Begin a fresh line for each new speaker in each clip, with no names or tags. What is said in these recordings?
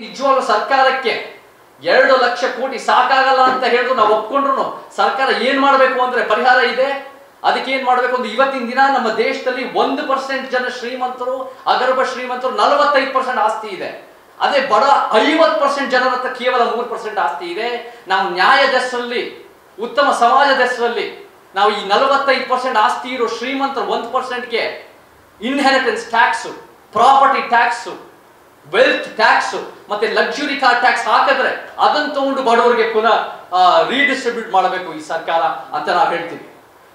ನಿಜವಾಗ್ಲೂ ಸರ್ಕಾರಕ್ಕೆ ಎರಡು ಲಕ್ಷ ಕೋಟಿ ಸಾಕಾಗಲ್ಲ ಅಂತ ಹೇಳಿದ್ರು, ನಾವು ಒಪ್ಕೊಂಡ್ರು ಸರ್ಕಾರ ಏನ್ ಮಾಡಬೇಕು ಅಂದ್ರೆ ಪರಿಹಾರ ಇದೆ. ಅದಕ್ಕೆ ಏನ್ ಮಾಡಬೇಕು ಅಂದ್ರೆ ಇವತ್ತಿನ ದಿನ ನಮ್ಮ ದೇಶದಲ್ಲಿ ಒಂದು ಪರ್ಸೆಂಟ್ ಜನ ಶ್ರೀಮಂತರು, ಅಗರ್ಭ ಶ್ರೀಮಂತರು, ನಲವತ್ತೈದು ಪರ್ಸೆಂಟ್ ಆಸ್ತಿ ಇದೆ. ಅದೇ ಬಡ ಐವತ್ತು ಪರ್ಸೆಂಟ್ ಜನರ ಹತ್ರ ಕೇವಲ ಮೂರು ಪರ್ಸೆಂಟ್ ಆಸ್ತಿ ಇದೆ. ನಾವು ನ್ಯಾಯದ ಹೆಸರಲ್ಲಿ ಉತ್ತಮ ಸಮಾಜದ ಹೆಸರಲ್ಲಿ ನಾವು ಈ ನಲವತ್ತೈದು ಪರ್ಸೆಂಟ್ ಆಸ್ತಿ ಇರೋ ಶ್ರೀಮಂತರು ಒಂದು ಪರ್ಸೆಂಟ್ಗೆ inheritance tax property tax wealth tax ಮತ್ತೆ ಲಕ್ಸುರಿ ಕಾರ್ ಟ್ಯಾಕ್ಸ್ ಹಾಕಿದ್ರೆ ಅದನ್ನ ತಗೊಂಡು ಬಡವರಿಗೆ ಪುನಃ ರೀಡಿಸ್ಟ್ರಿಬ್ಯೂಟ್ ಮಾಡಬೇಕು ಈ ಸರ್ಕಾರ ಅಂತ ನಾವು ಹೇಳ್ತೀವಿ.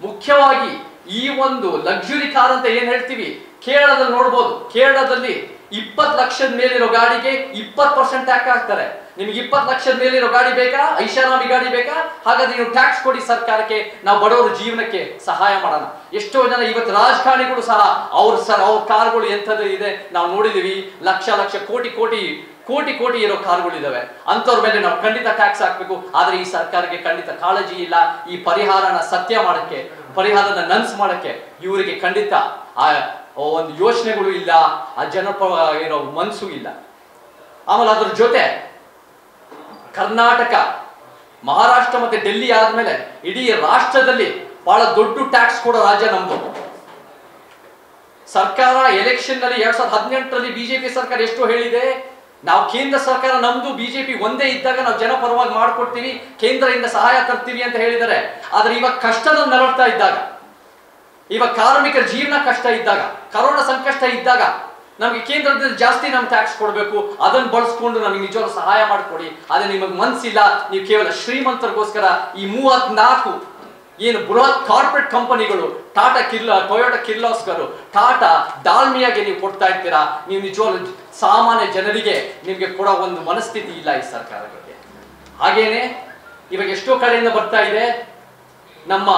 ಮುಖ್ಯವಾಗಿ ಈ ಒಂದು ಲಕ್ಸುರಿ ಕಾರ್ ಅಂತ ಏನ್ ಹೇಳ್ತೀವಿ? ಕೇರಳದಲ್ಲಿ ನೋಡ್ಬೋದು. ಕೇರಳದಲ್ಲಿ ಇಪ್ಪತ್ತು ಲಕ್ಷದ ಮೇಲಿರೋ ಗಾಡಿಗೆ ಇಪ್ಪತ್ತು ಪರ್ಸೆಂಟ್ ಟ್ಯಾಕ್ಸ್ ಹಾಕ್ತಾರೆ. ನಿಮ್ಗೆ ಇಪ್ಪತ್ತು ಲಕ್ಷದ ಮೇಲಿರೋ ಗಾಡಿ ಬೇಕಾ? ಐಷಾರಾಮಿ ಗಾಡಿ ಬೇಕಾ? ಹಾಗಾದ್ರೆ ನೀವು ಟ್ಯಾಕ್ಸ್ ಕೊಡಿ ಸರ್ಕಾರಕ್ಕೆ, ನಾವು ಬಡವರ ಜೀವನಕ್ಕೆ ಸಹಾಯ ಮಾಡೋಣ. ಎಷ್ಟೋ ಜನ ಇವತ್ತು ರಾಜಕಾರಣಿಗಳು ಸಹ, ಅವ್ರ ಸರ್, ಅವ್ರ ಕಾರ್ಗಳು ಎಂಥದ್ದು ಇದೆ, ನಾವು ನೋಡಿದೀವಿ, ಲಕ್ಷ ಲಕ್ಷ ಕೋಟಿ ಕೋಟಿ ಕೋಟಿ ಕೋಟಿ ಇರೋ ಕಾರ್ಗಳಿದಾವೆ ಅಂಥವ್ರ ಮೇಲೆ ನಾವು ಖಂಡಿತ ಟ್ಯಾಕ್ಸ್ ಹಾಕ್ಬೇಕು. ಆದ್ರೆ ಈ ಸರ್ಕಾರಕ್ಕೆ ಖಂಡಿತ ಕಾಳಜಿ ಇಲ್ಲ. ಈ ಪರಿಹಾರನ ಸತ್ಯ ಮಾಡಕ್ಕೆ, ಪರಿಹಾರನ ನನ್ಸ್ ಮಾಡಕ್ಕೆ ಇವರಿಗೆ ಖಂಡಿತ ಆ ಒಂದು ಯೋಚನೆಗಳು ಇಲ್ಲ. ಆ ಜನಪ ಏನೋ ಮನಸ್ಸು ಇಲ್ಲ. ಆಮೇಲೆ ಅದ್ರ ಜೊತೆ ಕರ್ನಾಟಕ, ಮಹಾರಾಷ್ಟ್ರ ಮತ್ತೆ ಡೆಲ್ಲಿ ಆದ್ಮೇಲೆ ಇಡೀ ರಾಷ್ಟ್ರದಲ್ಲಿ ಬಹಳ ದೊಡ್ಡ ಟ್ಯಾಕ್ಸ್ ಕೊಡೋ ರಾಜ್ಯ ನಮ್ದು. ಸರ್ಕಾರ ಎಲೆಕ್ಷನ್ನಲ್ಲಿ ಎರಡ್ ಸಾವಿರದ ಹದಿನೆಂಟರಲ್ಲಿ ಬಿಜೆಪಿ ಸರ್ಕಾರ ಎಷ್ಟು ಹೇಳಿದೆ? ನಾವು ಕೇಂದ್ರ ಸರ್ಕಾರ ನಮ್ದು ಬಿಜೆಪಿ ಒಂದೇ ಇದ್ದಾಗ ನಾವು ಜನಪರವಾಗಿ ಮಾಡ್ಕೊಡ್ತೀವಿ, ಕೇಂದ್ರದಿಂದ ಸಹಾಯ ತರ್ತೀವಿ ಅಂತ ಹೇಳಿದರೆ ಆದ್ರೆ ಇವಾಗ ಕಷ್ಟದ ನರಳ್ತಾ ಇದ್ದಾಗ ಇವಾಗ ಕಾರ್ಮಿಕರ ಜೀವನ ಕಷ್ಟ ಇದ್ದಾಗ, ಕರೋನಾ ಸಂಕಷ್ಟ ಇದ್ದಾಗ ನಮಗೆ ಕೇಂದ್ರದಿಂದ ಜಾಸ್ತಿ ನಮ್ಗೆ ಟ್ಯಾಕ್ಸ್ ಕೊಡಬೇಕು, ಅದನ್ನ ಬಳಸ್ಕೊಂಡು ನಮಗೆ ನಿಜವಾಗ್ಲೂ ಸಹಾಯ ಮಾಡಿಕೊಡಿ. ಆದರೆ ನಿಮಗೆ ಮನಸ್ಸಿಲ್ಲ ನೀವು ಕೇವಲ ಶ್ರೀಮಂತರಿಗೋಸ್ಕರ ಈ ಮೂವತ್ನಾಲ್ಕು ಏನು ಬೃಹತ್ ಕಾರ್ಪೊರೇಟ್ ಕಂಪನಿಗಳು ಟಾಟಾ ಕಿರ್ಲ ಟೊಯೋಟಾ ಕಿರ್ಲಾಸ್ಕರು ಟಾಟಾ ಡಾಲ್ಮಿಯಾಗೆ ನೀವು ಕೊಡ್ತಾ ಇರ್ತೀರಾ? ನೀವು ನಿಜವಾಗ್ಲೂ ಸಾಮಾನ್ಯ ಜನರಿಗೆ ನಿಮಗೆ ಕೊಡೋ ಒಂದು ಮನಸ್ಥಿತಿ ಇಲ್ಲ ಈ ಸರ್ಕಾರಗಳಿಗೆ ಹಾಗೇನೆ ಇವಾಗ ಎಷ್ಟೋ ಕಡೆಯಿಂದ ಬರ್ತಾ ಇದೆ, ನಮ್ಮ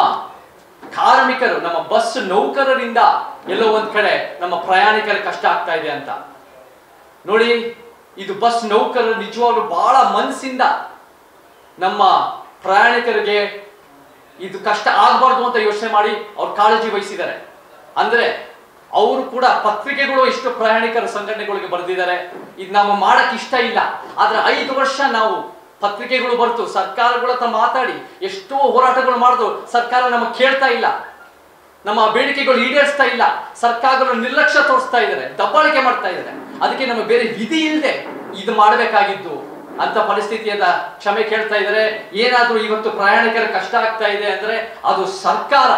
ಕಾರ್ಮಿಕರು, ನಮ್ಮ ಬಸ್ ನೌಕರರಿಂದ ಎಲ್ಲೋ ಒಂದ್ ಕಡೆ ನಮ್ಮ ಪ್ರಯಾಣಿಕರ ಕಷ್ಟ ಆಗ್ತಾ ಇದೆ ಅಂತ. ನೋಡಿ, ಇದು ಬಸ್ ನೌಕರರು ನಿಜವಾಗ್ಲೂ ಬಹಳ ಮನಸ್ಸಿಂದ ನಮ್ಮ ಪ್ರಯಾಣಿಕರಿಗೆ ಇದು ಕಷ್ಟ ಆಗಬಾರ್ದು ಅಂತ ಯೋಚನೆ ಮಾಡಿ ಅವ್ರು ಕಾಳಜಿ ವಹಿಸಿದ್ದಾರೆ. ಅಂದ್ರೆ, ಅವರು ಕೂಡ ಪತ್ರಿಕೆಗಳು ಎಷ್ಟು ಪ್ರಯಾಣಿಕರ ಸಂಘಟನೆಗಳಿಗೆ ಬರೆದಿದ್ದಾರೆ. ಇದು ನಾವು ಮಾಡಕ್ ಇಷ್ಟ ಇಲ್ಲ. ಆದ್ರೆ ಐದು ವರ್ಷ ನಾವು ಪತ್ರಿಕೆಗಳು ಬರ್ತು ಸರ್ಕಾರಗಳ ಹತ್ರ ಮಾತಾಡಿ ಎಷ್ಟೋ ಹೋರಾಟಗಳು ಮಾಡಿದ್ರು ಸರ್ಕಾರ ನಮಗೆ ಕೇಳ್ತಾ ಇಲ್ಲ. ನಮ್ಮ ಬೇಡಿಕೆಗಳು ಈಡೇರಿಸ್ತಾ ಇಲ್ಲ. ಸರ್ಕಾರಗಳು ನಿರ್ಲಕ್ಷ್ಯ ತೋರಿಸ್ತಾ ಇದ್ದಾರೆ, ದಬ್ಬಾಳಿಕೆ ಮಾಡ್ತಾ ಇದ್ದಾರೆ. ಅದಕ್ಕೆ ನಮಗೆ ಬೇರೆ ವಿಧಿ ಇಲ್ಲದೆ ಇದು ಮಾಡಬೇಕಾಗಿದ್ದು ಅಂತ ಪರಿಸ್ಥಿತಿಯನ್ನ ಕ್ಷಮೆ ಕೇಳ್ತಾ ಇದ್ದಾರೆ. ಏನಾದರೂ ಇವತ್ತು ಪ್ರಯಾಣಿಕರ ಕಷ್ಟ ಆಗ್ತಾ ಇದೆ ಅಂದ್ರೆ ಅದು ಸರ್ಕಾರ,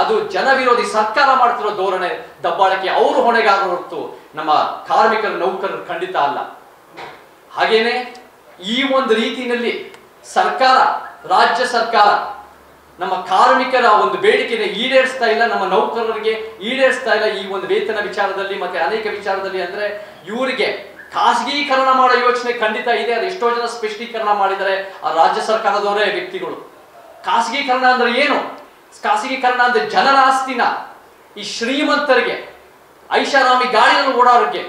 ಅದು ಜನವಿರೋಧಿ ಸರ್ಕಾರ ಮಾಡ್ತಿರೋ ಧೋರಣೆ, ದಬ್ಬಾಳಿಕೆ ಅವರು ಹೊಣೆಗಾರರು ಹೊರತು ನಮ್ಮ ಕಾರ್ಮಿಕರು, ನೌಕರರು ಖಂಡಿತ ಅಲ್ಲ. ಹಾಗೇನೆ ಈ ಒಂದು ರೀತಿಯಲ್ಲಿ ಸರ್ಕಾರ, ರಾಜ್ಯ ಸರ್ಕಾರ ನಮ್ಮ ಕಾರ್ಮಿಕರ ಒಂದು ಬೇಡಿಕೆನ ಈಡೇರಿಸ್ತಾ ಇಲ್ಲ, ನಮ್ಮ ನೌಕರರಿಗೆ ಈಡೇರಿಸ್ತಾ ಇಲ್ಲ ಈ ಒಂದು ವೇತನ ವಿಚಾರದಲ್ಲಿ ಮತ್ತೆ ಅನೇಕ ವಿಚಾರದಲ್ಲಿ ಅಂದ್ರೆ ಇವರಿಗೆ ಖಾಸಗೀಕರಣ ಮಾಡೋ ಯೋಚನೆ ಖಂಡಿತ ಇದೆ, ಅದು ಎಷ್ಟೋ ಜನ ಸ್ಪಷ್ಟೀಕರಣ ಮಾಡಿದರೆ ಆ ರಾಜ್ಯ ಸರ್ಕಾರದವರೇ ವ್ಯಕ್ತಿಗಳು. ಖಾಸಗೀಕರಣ ಅಂದ್ರೆ ಏನು? ಖಾಸಗೀಕರಣ ಅಂದ್ರೆ ಜನರ ಆಸ್ತಿನ ಈ ಶ್ರೀಮಂತರಿಗೆ, ಐಷಾರಾಮಿ ಗಾಡಿಯಲ್ಲಿ ಓಡಾಡೋರಿಗೆ,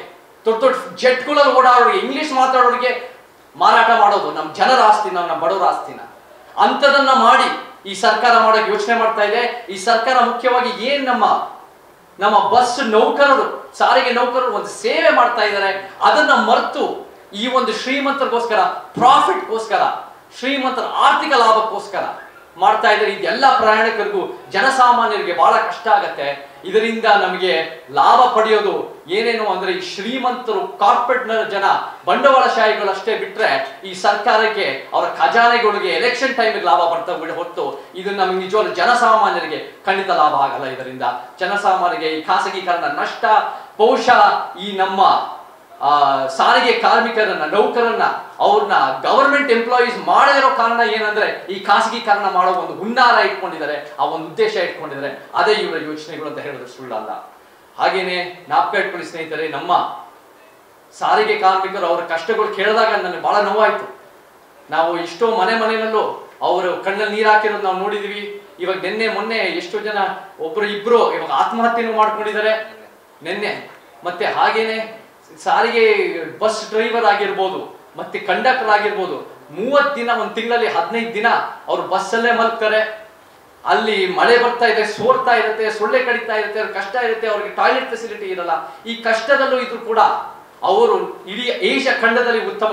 ದೊಡ್ಡ ದೊಡ್ಡ ಜೆಟ್ಗಳಲ್ಲಿ ಓಡಾಡೋರಿಗೆ, ಇಂಗ್ಲಿಷ್ ಮಾತಾಡೋರಿಗೆ ಮಾರಾಟ ಮಾಡೋದು ನಮ್ಮ ಜನರ ಆಸ್ತಿನ ನಮ್ಮ ಬಡವರ ಆಸ್ತಿನ. ಅಂಥದನ್ನ ಮಾಡಿ ಈ ಸರ್ಕಾರ ಮಾಡೋಕೆ ಯೋಚನೆ ಮಾಡ್ತಾ ಇದೆ. ಈ ಸರ್ಕಾರ ಮುಖ್ಯವಾಗಿ ಏನ್ ನಮ್ಮ ನಮ್ಮ ಬಸ್ ನೌಕರರು, ಸಾರಿಗೆ ನೌಕರರು ಒಂದು ಸೇವೆ ಮಾಡ್ತಾ ಇದ್ದಾರೆ. ಅದನ್ನ ಮರೆತು ಈ ಒಂದು ಶ್ರೀಮಂತರಿಗೋಸ್ಕರ ಪ್ರಾಫಿಟ್ಗೋಸ್ಕರ ಶ್ರೀಮಂತರ ಆರ್ಥಿಕ ಲಾಭಕ್ಕೋಸ್ಕರ ಮಾಡ್ತಾ ಇದ್ದಾರೆ. ಇದೆಲ್ಲ ಪ್ರಯಾಣಿಕರಿಗೂ ಜನಸಾಮಾನ್ಯರಿಗೆ ಬಹಳ ಕಷ್ಟ ಆಗತ್ತೆ. ಇದರಿಂದ ನಮಗೆ ಲಾಭ ಪಡೆಯೋದು ಏನೇನು ಅಂದ್ರೆ ಈ ಶ್ರೀಮಂತರು ಕಾರ್ಪೊರೇಟ್ ಜನ, ಬಂಡವಾಳಶಾಹಿಗಳಷ್ಟೇ ಬಿಟ್ರೆ ಈ ಸರ್ಕಾರಕ್ಕೆ, ಅವರ ಖಜಾನೆಗಳಿಗೆ ಎಲೆಕ್ಷನ್ ಟೈಮಿಗೆ ಲಾಭ ಬರ್ತಾ ಹೊತ್ತು ಇದು ನಮಗೆ ನಿಜವಾದ ಜನಸಾಮಾನ್ಯರಿಗೆ ಖಂಡಿತ ಲಾಭ ಆಗಲ್ಲ ಇದರಿಂದ. ಜನಸಾಮಾನ್ಯರಿಗೆ ಈ ಖಾಸಗೀಕರಣ ನಷ್ಟ, ಬಹುಶಃ ಈ ನಮ್ಮ ಸಾರಿಗೆ ಕಾರ್ಮಿಕರನ್ನ, ನೌಕರನ್ನ, ಅವ್ರನ್ನ ಗವರ್ಮೆಂಟ್ ಎಂಪ್ಲಾಯೀಸ್ ಮಾಡದಿರೋ ಕಾರಣ ಏನಂದ್ರೆ, ಈ ಖಾಸಗೀಕರಣ ಮಾಡೋ ಒಂದು ಹುನ್ನಾರ ಇಟ್ಕೊಂಡಿದ್ದಾರೆ. ಆ ಒಂದು ಉದ್ದೇಶ ಇಟ್ಕೊಂಡಿದ್ದಾರೆ. ಅದೇ ಇವರ ಯೋಚನೆಗಳು ಅಂತ ಹೇಳಿದ್ರೆ ಸುಳ್ಳಲ್ಲ ಹಾಗೇನೆ ಇಟ್ಕೊಳ್ಳಿ ಸ್ನೇಹಿತರೆ, ನಮ್ಮ ಸಾರಿಗೆ ಕಾರ್ಮಿಕರು ಅವರ ಕಷ್ಟಗಳು ಕೇಳಿದಾಗ ನನಗೆ ಬಹಳ ನೋವಾಯ್ತು. ನಾವು ಎಷ್ಟೋ ಮನೆ ಮನೆಯಲ್ಲೂ ಅವರು ಕಣ್ಣಲ್ಲಿ ನೀರು ಹಾಕಿರೋದು ನಾವು ನೋಡಿದೀವಿ. ಇವಾಗ ನಿನ್ನೆ, ಮೊನ್ನೆ ಎಷ್ಟೋ ಜನ ಒಬ್ಬರು ಇಬ್ರು ಇವಾಗ ಆತ್ಮಹತ್ಯೆನೂ ಮಾಡ್ಕೊಂಡಿದ್ದಾರೆ. ನಿನ್ನೆ. ಮತ್ತೆ ಹಾಗೇನೆ ಸಾರಿಗೆ ಬಸ್ ಡ್ರೈವರ್ ಆಗಿರ್ಬೋದು, ಮತ್ತೆ ಕಂಡಕ್ಟರ್ ಆಗಿರ್ಬೋದು, ಮೂವತ್ತು ದಿನ, ಒಂದು ತಿಂಗಳಲ್ಲಿ ಹದಿನೈದು ದಿನ ಅವ್ರು ಬಸ್ಸಲ್ಲೇ ಮಲ್ತಾರೆ ಅಲ್ಲಿ ಮಳೆ ಬರ್ತಾ ಇದೆ, ಸೋರ್ತಾ ಇರುತ್ತೆ, ಸೊಳ್ಳೆ ಕಡಿತಾ ಇರುತ್ತೆ, ಅವ್ರಿಗೆ ಕಷ್ಟ ಇರುತ್ತೆ, ಅವ್ರಿಗೆ ಟಾಯ್ಲೆಟ್ ಫೆಸಿಲಿಟಿ ಇರಲ್ಲ. ಈ ಕಷ್ಟದಲ್ಲೂ ಇದ್ರು ಕೂಡ ಅವರು ಇಡೀ ಏಷ್ಯಾ ಖಂಡದಲ್ಲಿ ಉತ್ತಮ